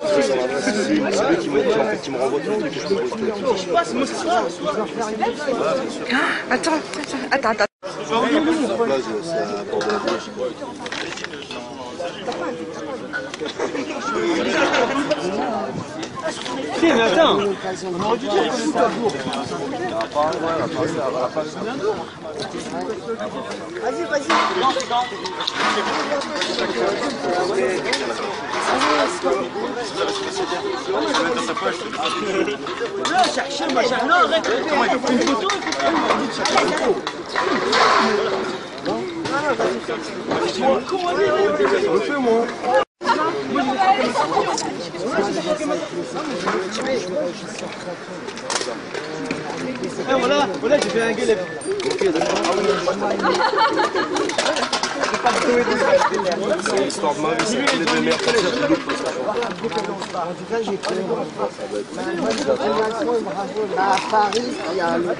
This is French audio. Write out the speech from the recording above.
C'est lui, qui me, en fait, qui me renvoie tous les trucs que je peux poster. Attends, attends, attends. La plage, c'est à bord de la Vosges. Si, mais attends Non, cherchez, moi, j'ai- non, arrête Une photo, Ah, voilà, voilà, j'ai fait un. C'est de concerts que je loupe. À Paris, il y a le